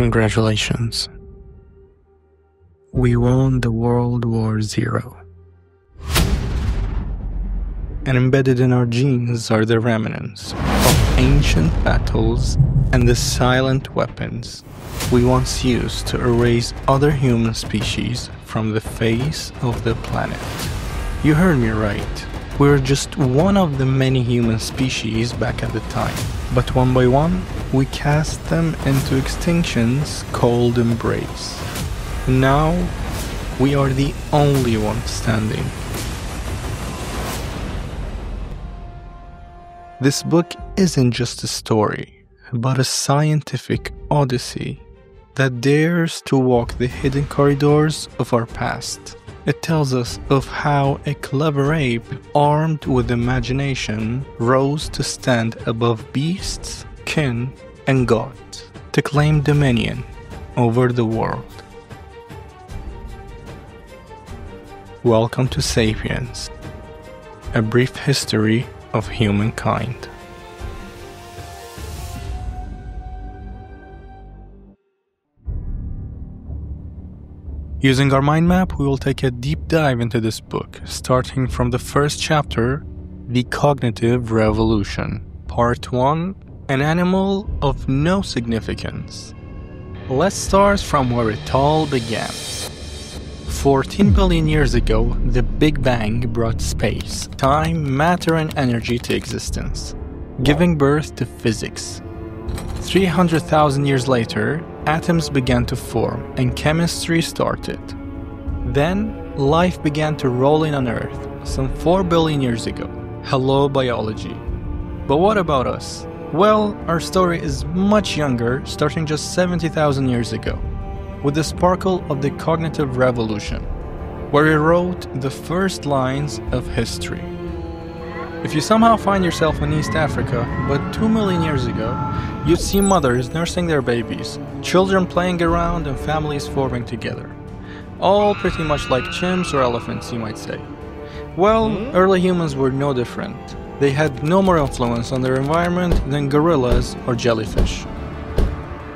Congratulations. We won the World War Zero. And embedded in our genes are the remnants of ancient battles and the silent weapons we once used to erase other human species from the face of the planet. You heard me right. We were just one of the many human species back at the time. But one by one, we cast them into extinction's cold embrace. Now, we are the only ones standing. This book isn't just a story, but a scientific odyssey that dares to walk the hidden corridors of our past. It tells us of how a clever ape, armed with imagination, rose to stand above beasts, kin, and God to claim dominion over the world. Welcome to Sapiens, a brief history of humankind. Using our mind map, we will take a deep dive into this book, starting from the first chapter The Cognitive Revolution. Part 1 An Animal of No Significance. Let's start from where it all began. 14 billion years ago, the Big Bang brought space, time, matter, and energy to existence, giving birth to physics. 300,000 years later, atoms began to form and chemistry started. Then, life began to roll in on Earth some 4 billion years ago. Hello, biology. But what about us? Well, our story is much younger, starting just 70,000 years ago, with the sparkle of the cognitive revolution, where we wrote the first lines of history. If you somehow find yourself in East Africa, but 2 million years ago, you'd see mothers nursing their babies, children playing around, and families forming together. All pretty much like chimps or elephants, you might say. Well, hmm? early humans were no different. They had no more influence on their environment than gorillas or jellyfish.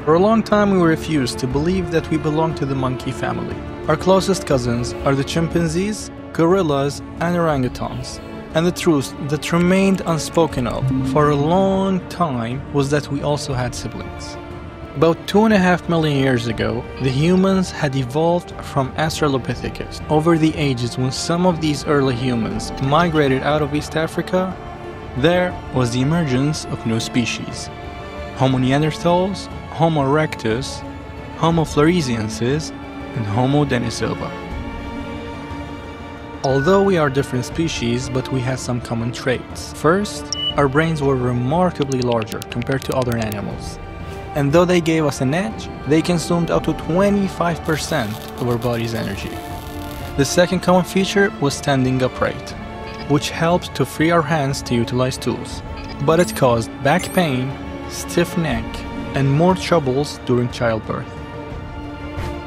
For a long time, we refused to believe that we belonged to the monkey family. Our closest cousins are the chimpanzees, gorillas, and orangutans. And the truth that remained unspoken of for a long time was that we also had siblings. About two and a half million years ago, the humans had evolved from Australopithecus. Over the ages when some of these early humans migrated out of East Africa, there was the emergence of new species. Homo neanderthals, Homo erectus, Homo floresiensis, and Homo denisova. Although we are different species, but we had some common traits. First, our brains were remarkably larger compared to other animals. And though they gave us an edge, they consumed up to 25% of our body's energy. The second common feature was standing upright, which helped to free our hands to utilize tools. But it caused back pain, stiff neck, and more troubles during childbirth.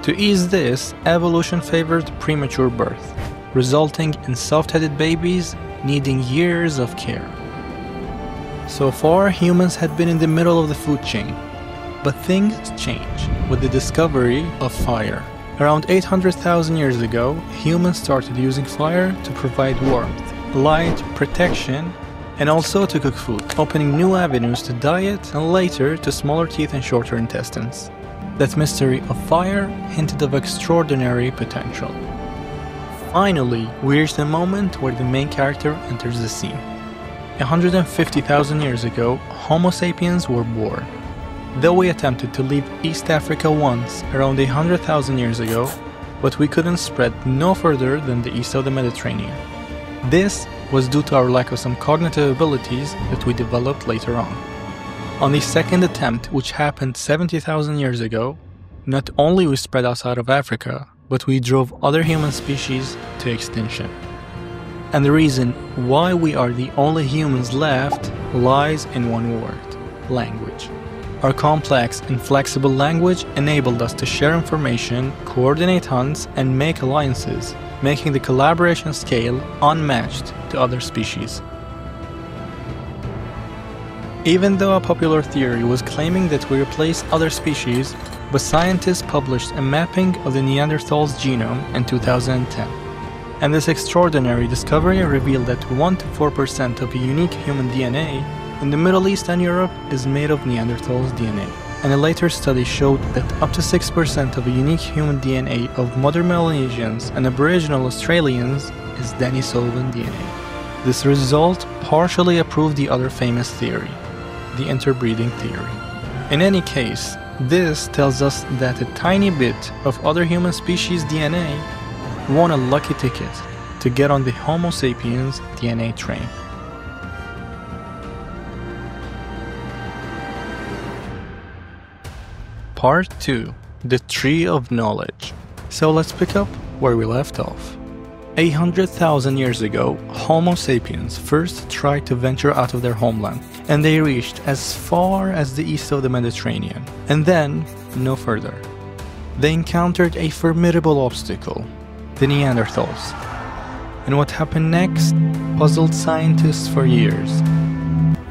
To ease this, evolution favored premature birth resulting in soft-headed babies needing years of care. So far, humans had been in the middle of the food chain, but things changed with the discovery of fire. Around 800,000 years ago, humans started using fire to provide warmth, light, protection, and also to cook food, opening new avenues to diet and later to smaller teeth and shorter intestines. That mystery of fire hinted of extraordinary potential. Finally, we reach the moment where the main character enters the scene. 150,000 years ago, Homo sapiens were born. Though we attempted to leave East Africa once, around 100,000 years ago, but we couldn't spread no further than the east of the Mediterranean. This was due to our lack of some cognitive abilities that we developed later on. On the second attempt, which happened 70,000 years ago, not only we spread outside of Africa, but we drove other human species to extinction. And the reason why we are the only humans left lies in one word language. Our complex and flexible language enabled us to share information, coordinate hunts, and make alliances, making the collaboration scale unmatched to other species. Even though a popular theory was claiming that we replaced other species, but scientists published a mapping of the Neanderthal's genome in 2010. And this extraordinary discovery revealed that 1 to 4% of unique human DNA in the Middle East and Europe is made of Neanderthal's DNA. And a later study showed that up to 6% of unique human DNA of modern Melanesians and Aboriginal Australians is Denisovan DNA. This result partially approved the other famous theory, the interbreeding theory. In any case, this tells us that a tiny bit of other human species DNA won a lucky ticket to get on the Homo sapiens DNA train. Part 2 The Tree of Knowledge. So let's pick up where we left off. A hundred thousand years ago, Homo sapiens first tried to venture out of their homeland, and they reached as far as the east of the Mediterranean, and then no further. They encountered a formidable obstacle the Neanderthals. And what happened next puzzled scientists for years.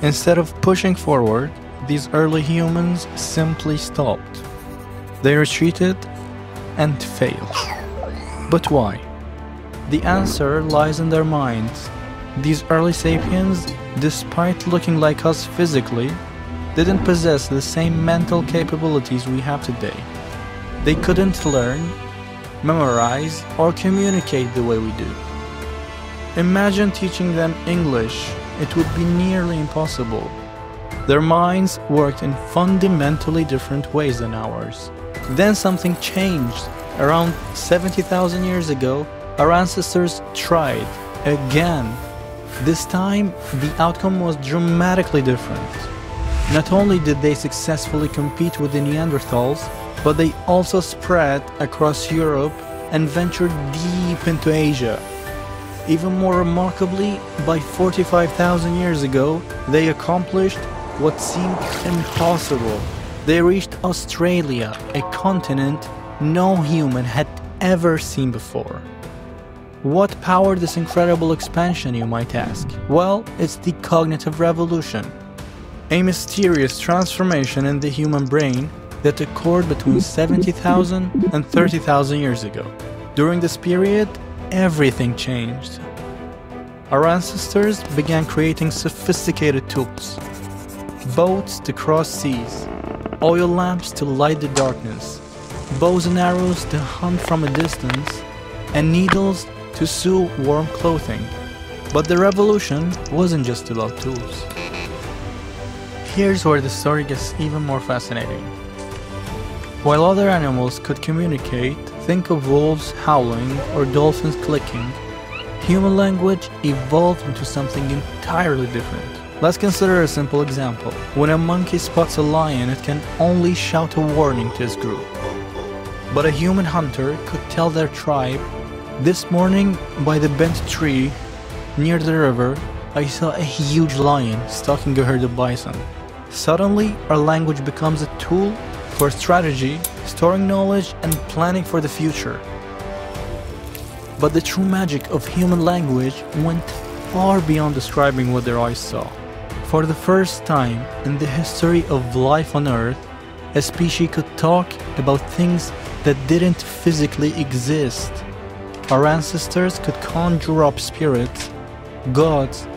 Instead of pushing forward, these early humans simply stopped. They retreated and failed. But why? The answer lies in their minds. These early sapiens, despite looking like us physically, didn't possess the same mental capabilities we have today. They couldn't learn, memorize, or communicate the way we do. Imagine teaching them English, it would be nearly impossible. Their minds worked in fundamentally different ways than ours. Then something changed. Around 70,000 years ago, our ancestors tried again. This time, the outcome was dramatically different. Not only did they successfully compete with the Neanderthals, but they also spread across Europe and ventured deep into Asia. Even more remarkably, by 45,000 years ago, they accomplished what seemed impossible. They reached Australia, a continent no human had ever seen before. What powered this incredible expansion, you might ask? Well, it's the cognitive revolution. A mysterious transformation in the human brain that occurred between 70,000 and 30,000 years ago. During this period, everything changed. Our ancestors began creating sophisticated tools boats to cross seas, oil lamps to light the darkness, bows and arrows to hunt from a distance, and needles to sew warm clothing. But the revolution wasn't just about tools. Here's where the story gets even more fascinating. While other animals could communicate, think of wolves howling or dolphins clicking, human language evolved into something entirely different. Let's consider a simple example. When a monkey spots a lion, it can only shout a warning to its group. But a human hunter could tell their tribe this morning, by the bent tree near the river, I saw a huge lion stalking a herd of bison. Suddenly, our language becomes a tool for strategy, storing knowledge, and planning for the future. But the true magic of human language went far beyond describing what their eyes saw. For the first time in the history of life on Earth, a species could talk about things that didn't physically exist. Our ancestors could conjure up spirits, gods,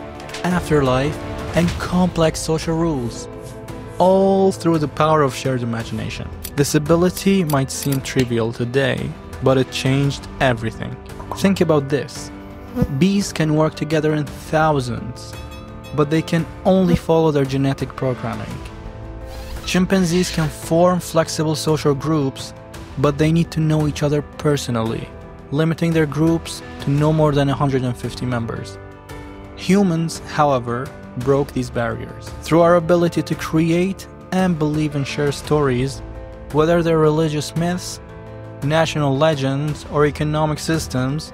afterlife, and complex social rules, all through the power of shared imagination. This ability might seem trivial today, but it changed everything. Think about this. Bees can work together in thousands, but they can only follow their genetic programming. Chimpanzees can form flexible social groups, but they need to know each other personally limiting their groups to no more than 150 members. Humans, however, broke these barriers. Through our ability to create and believe and share stories, whether they're religious myths, national legends, or economic systems,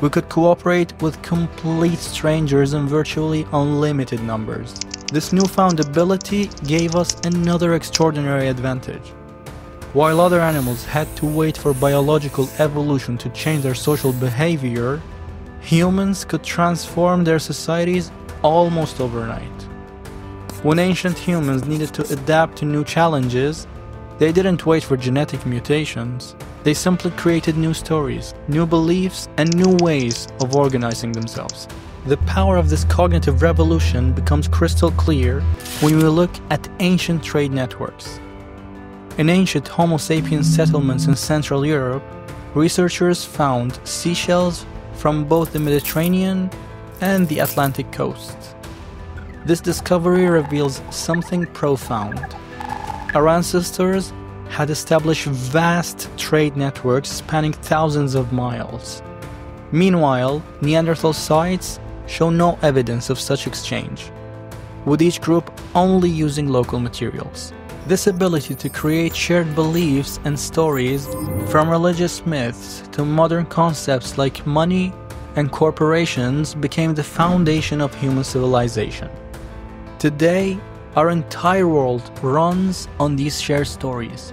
we could cooperate with complete strangers in virtually unlimited numbers. This newfound ability gave us another extraordinary advantage. While other animals had to wait for biological evolution to change their social behavior, humans could transform their societies almost overnight. When ancient humans needed to adapt to new challenges, They didn't wait for genetic mutations, they simply created new stories, new beliefs, and new ways of organizing themselves. The power of this cognitive revolution becomes crystal clear when we look at ancient trade networks. In ancient Homo sapiens settlements in Central Europe, researchers found seashells from both the Mediterranean and the Atlantic coast. This discovery reveals something profound. Our ancestors had established vast trade networks spanning thousands of miles. Meanwhile, Neanderthal sites show no evidence of such exchange, with each group only using local materials. This ability to create shared beliefs and stories, from religious myths to modern concepts like money and corporations, became the foundation of human civilization. Today, our entire world runs on these shared stories.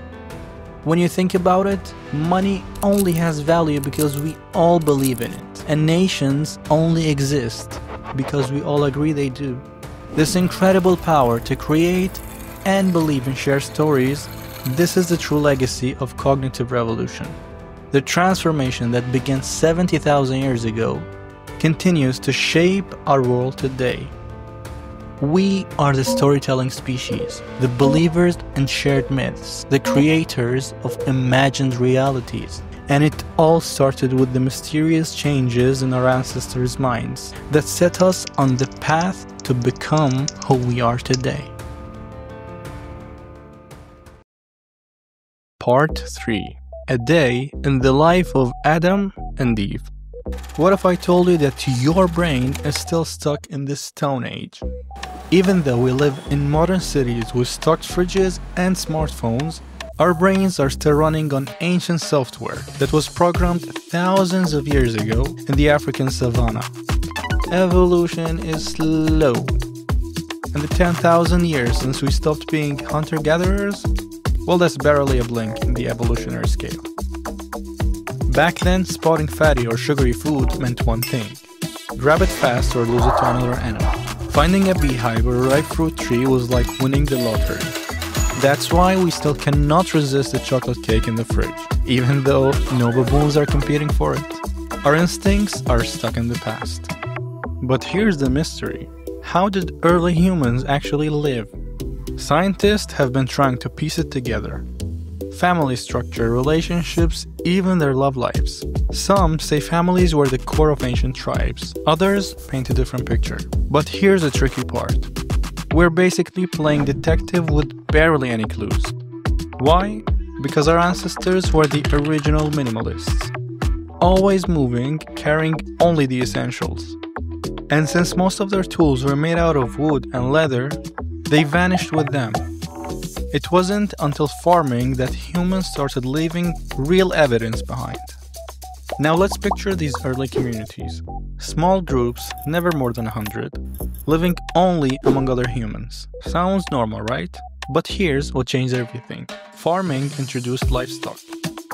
When you think about it, money only has value because we all believe in it, and nations only exist because we all agree they do. This incredible power to create and believe in shared stories, this is the true legacy of cognitive revolution. The transformation that began 70,000 years ago continues to shape our world today. We are the storytelling species, the believers in shared myths, the creators of imagined realities. And it all started with the mysterious changes in our ancestors' minds that set us on the path to become who we are today. Part 3 A Day in the Life of Adam and Eve. What if I told you that your brain is still stuck in the Stone Age? Even though we live in modern cities with stocked fridges and smartphones, our brains are still running on ancient software that was programmed thousands of years ago in the African savannah. Evolution is slow. In the 10,000 years since we stopped being hunter gatherers, well, that's barely a blink in the evolutionary scale. Back then, spotting fatty or sugary food meant one thing grab it fast or lose it to another animal. Finding a beehive or a ripe fruit tree was like winning the lottery. That's why we still cannot resist the chocolate cake in the fridge, even though no baboons are competing for it. Our instincts are stuck in the past. But here's the mystery how did early humans actually live? Scientists have been trying to piece it together family structure, relationships, even their love lives. Some say families were the core of ancient tribes, others paint a different picture. But here's the tricky part we're basically playing detective with barely any clues. Why? Because our ancestors were the original minimalists, always moving, carrying only the essentials. And since most of their tools were made out of wood and leather, they vanished with them it wasn't until farming that humans started leaving real evidence behind. Now let's picture these early communities. Small groups, never more than 100, living only among other humans. Sounds normal, right? But here's what changed everything. Farming introduced livestock,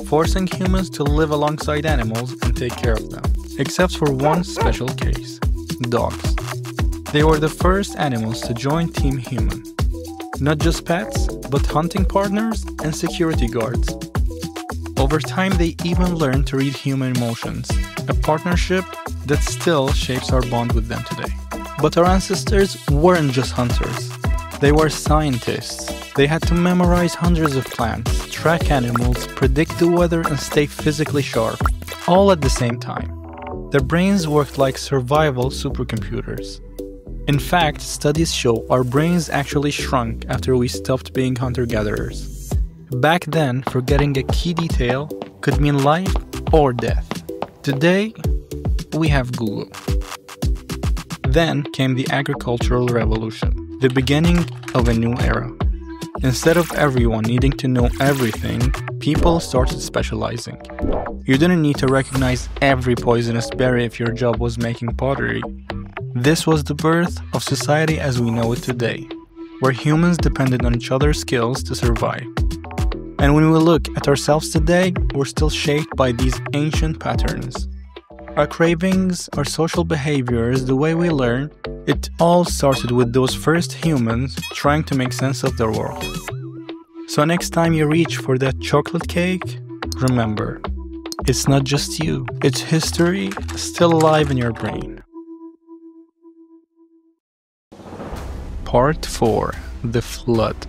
forcing humans to live alongside animals and take care of them. Except for one special case dogs. They were the first animals to join Team Human. Not just pets, but hunting partners and security guards. Over time, they even learned to read human emotions, a partnership that still shapes our bond with them today. But our ancestors weren't just hunters, they were scientists. They had to memorize hundreds of plants, track animals, predict the weather, and stay physically sharp, all at the same time. Their brains worked like survival supercomputers. In fact, studies show our brains actually shrunk after we stopped being hunter gatherers. Back then, forgetting a key detail could mean life or death. Today, we have Google. Then came the agricultural revolution, the beginning of a new era. Instead of everyone needing to know everything, people started specializing. You didn't need to recognize every poisonous berry if your job was making pottery. This was the birth of society as we know it today, where humans depended on each other's skills to survive. And when we look at ourselves today, we're still shaped by these ancient patterns. Our cravings, our social behaviors, the way we learn, it all started with those first humans trying to make sense of their world. So next time you reach for that chocolate cake, remember, it's not just you, it's history still alive in your brain. Part 4 The Flood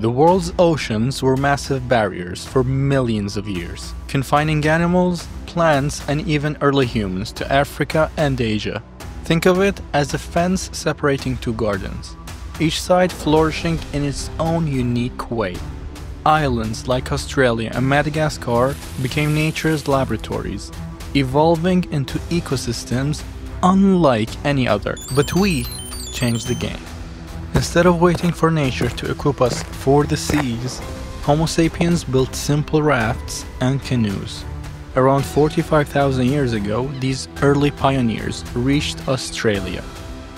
The world's oceans were massive barriers for millions of years, confining animals, plants, and even early humans to Africa and Asia. Think of it as a fence separating two gardens, each side flourishing in its own unique way. Islands like Australia and Madagascar became nature's laboratories, evolving into ecosystems unlike any other. But we changed the game. Instead of waiting for nature to equip us for the seas, Homo sapiens built simple rafts and canoes. Around 45,000 years ago, these early pioneers reached Australia.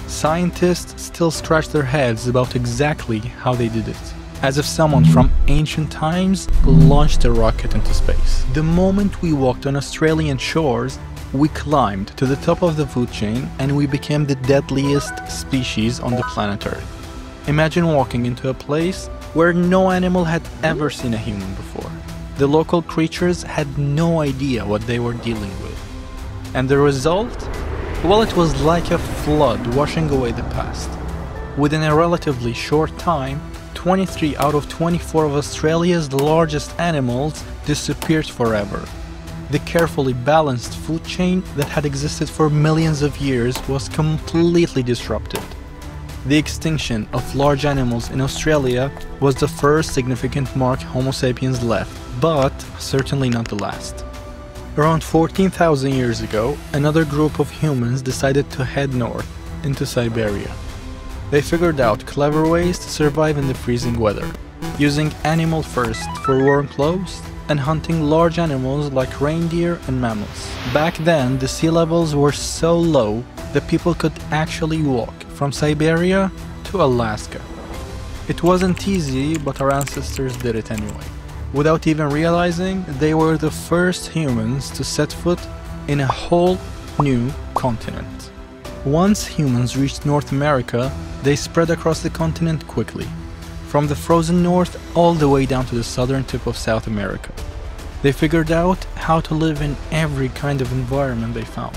Scientists still scratch their heads about exactly how they did it, as if someone from ancient times launched a rocket into space. The moment we walked on Australian shores, we climbed to the top of the food chain and we became the deadliest species on the planet Earth. Imagine walking into a place where no animal had ever seen a human before. The local creatures had no idea what they were dealing with. And the result? Well, it was like a flood washing away the past. Within a relatively short time, 23 out of 24 of Australia's largest animals disappeared forever. The carefully balanced food chain that had existed for millions of years was completely disrupted. The extinction of large animals in Australia was the first significant mark Homo sapiens left, but certainly not the last. Around 14,000 years ago, another group of humans decided to head north, into Siberia. They figured out clever ways to survive in the freezing weather, using animal first for warm clothes and hunting large animals like reindeer and mammals. Back then, the sea levels were so low that people could actually walk from Siberia to Alaska. It wasn't easy, but our ancestors did it anyway. Without even realizing, they were the first humans to set foot in a whole new continent. Once humans reached North America, they spread across the continent quickly from the frozen north all the way down to the southern tip of South America. They figured out how to live in every kind of environment they found.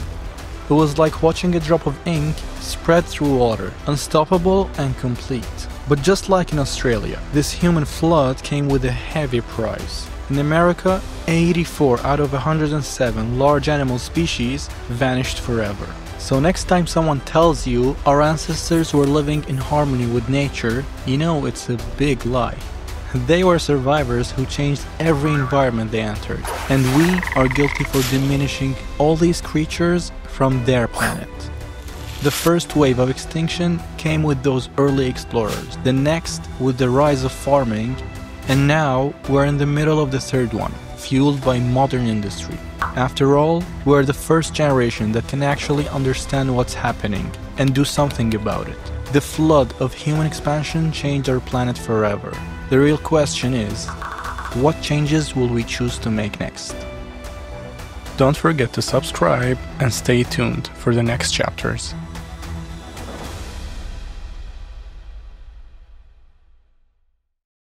It was like watching a drop of ink spread through water, unstoppable and complete. But just like in Australia, this human flood came with a heavy price. In America, 84 out of 107 large animal species vanished forever. So next time someone tells you our ancestors were living in harmony with nature, you know it's a big lie. They were survivors who changed every environment they entered, and we are guilty for diminishing all these creatures from their planet. The first wave of extinction came with those early explorers, the next with the rise of farming, and now we're in the middle of the third one, fueled by modern industry. After all, we're the first generation that can actually understand what's happening and do something about it. The flood of human expansion changed our planet forever. The real question is, what changes will we choose to make next? Don't forget to subscribe and stay tuned for the next chapters.